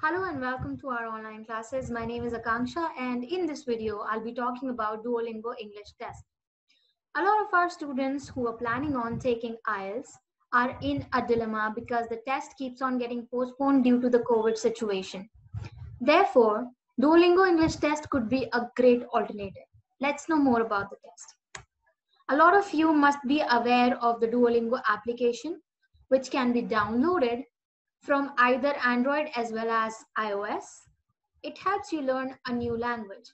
Hello and welcome to our online classes. My name is Akanksha and in this video, I'll be talking about Duolingo English test. A lot of our students who are planning on taking IELTS are in a dilemma because the test keeps on getting postponed due to the COVID situation. Therefore, Duolingo English test could be a great alternative. Let's know more about the test. A lot of you must be aware of the Duolingo application, which can be downloaded from either Android as well as iOS. It helps you learn a new language.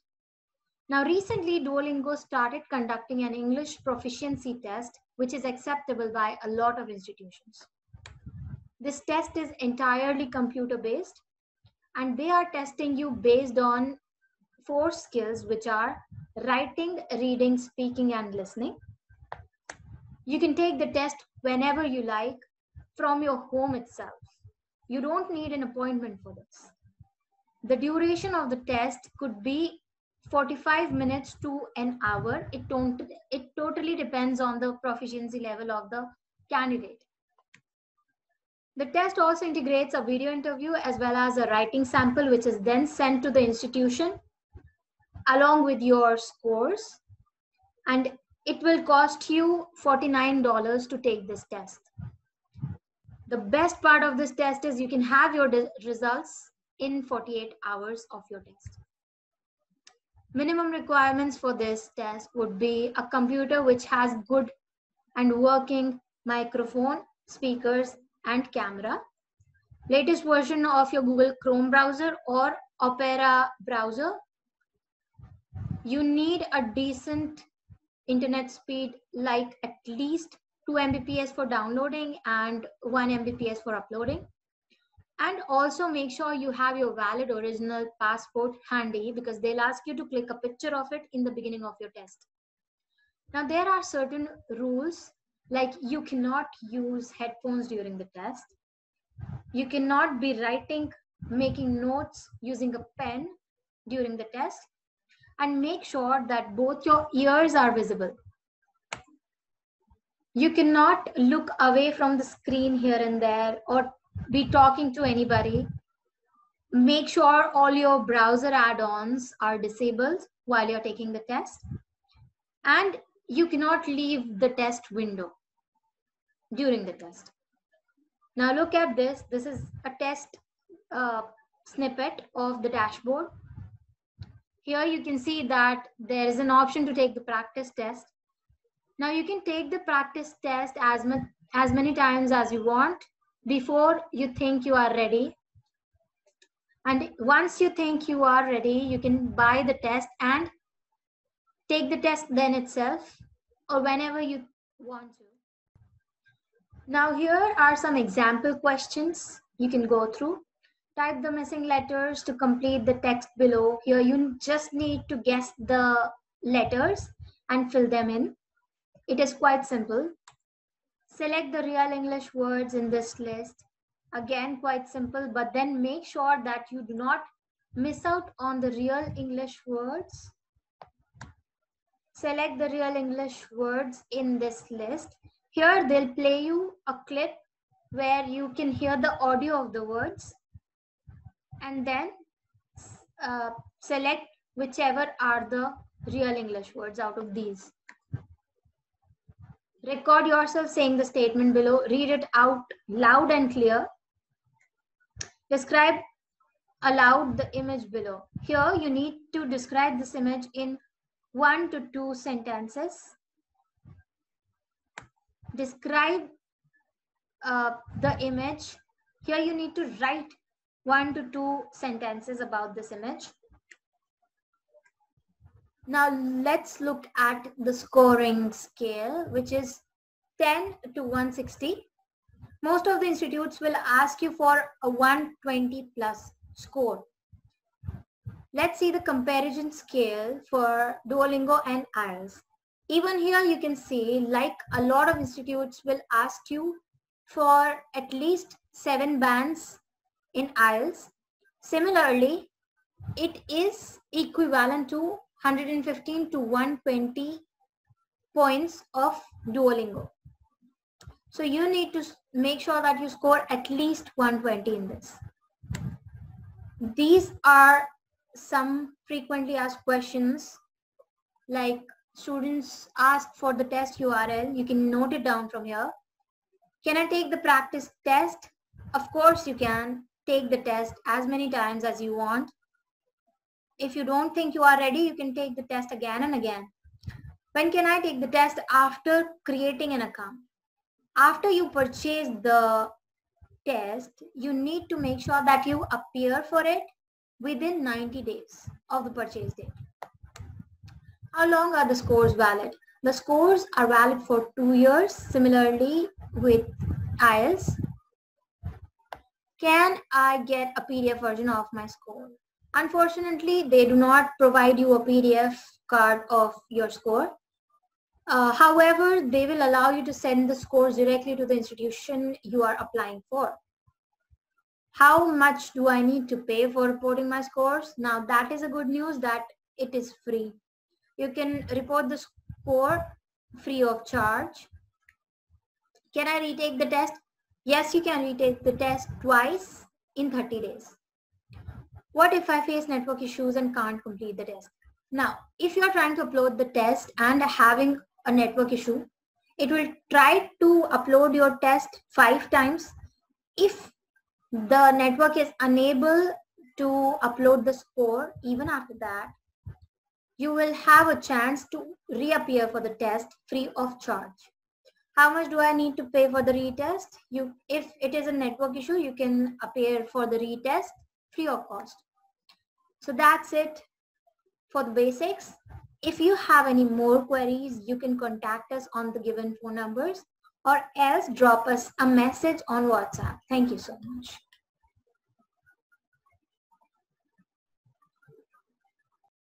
Now, recently, Duolingo started conducting an English proficiency test, which is acceptable by a lot of institutions. This test is entirely computer based, and they are testing you based on four skills, which are writing, reading, speaking, and listening. You can take the test whenever you like from your home itself. You don't need an appointment for this. The duration of the test could be 45 minutes to an hour. It, don't, it totally depends on the proficiency level of the candidate. The test also integrates a video interview as well as a writing sample, which is then sent to the institution along with your scores. And it will cost you $49 to take this test. The best part of this test is you can have your results in 48 hours of your test. Minimum requirements for this test would be a computer which has good and working microphone, speakers, and camera. Latest version of your Google Chrome browser or Opera browser. You need a decent internet speed like at least 2 Mbps for downloading and 1 Mbps for uploading. And also make sure you have your valid original passport handy because they'll ask you to click a picture of it in the beginning of your test. Now there are certain rules like you cannot use headphones during the test. You cannot be writing, making notes using a pen during the test and make sure that both your ears are visible you cannot look away from the screen here and there or be talking to anybody. Make sure all your browser add-ons are disabled while you're taking the test. And you cannot leave the test window during the test. Now look at this. This is a test uh, snippet of the dashboard. Here you can see that there is an option to take the practice test now you can take the practice test as, much, as many times as you want before you think you are ready. And once you think you are ready, you can buy the test and take the test then itself or whenever you want to. Now here are some example questions you can go through. Type the missing letters to complete the text below. Here you just need to guess the letters and fill them in. It is quite simple. Select the real English words in this list. Again, quite simple, but then make sure that you do not miss out on the real English words. Select the real English words in this list. Here, they'll play you a clip where you can hear the audio of the words and then uh, select whichever are the real English words out of these. Record yourself saying the statement below. Read it out loud and clear. Describe aloud the image below. Here you need to describe this image in one to two sentences. Describe uh, the image. Here you need to write one to two sentences about this image. Now let's look at the scoring scale, which is 10 to 160. Most of the institutes will ask you for a 120 plus score. Let's see the comparison scale for Duolingo and IELTS. Even here you can see like a lot of institutes will ask you for at least seven bands in IELTS. Similarly, it is equivalent to 115 to 120 points of Duolingo. So you need to make sure that you score at least 120 in this. these are some frequently asked questions like students ask for the test URL. You can note it down from here. Can I take the practice test? Of course you can take the test as many times as you want. If you don't think you are ready, you can take the test again and again. When can I take the test? After creating an account. After you purchase the test, you need to make sure that you appear for it within 90 days of the purchase date. How long are the scores valid? The scores are valid for two years. Similarly with IELTS, can I get a PDF version of my score? Unfortunately, they do not provide you a PDF card of your score. Uh, however, they will allow you to send the scores directly to the institution you are applying for. How much do I need to pay for reporting my scores? Now that is a good news that it is free. You can report the score free of charge. Can I retake the test? Yes, you can retake the test twice in 30 days. What if I face network issues and can't complete the test? Now, if you're trying to upload the test and having a network issue, it will try to upload your test five times. If the network is unable to upload the score, even after that, you will have a chance to reappear for the test free of charge. How much do I need to pay for the retest? You, if it is a network issue, you can appear for the retest free of cost. So that's it for the basics. If you have any more queries, you can contact us on the given phone numbers or else drop us a message on WhatsApp. Thank you so much.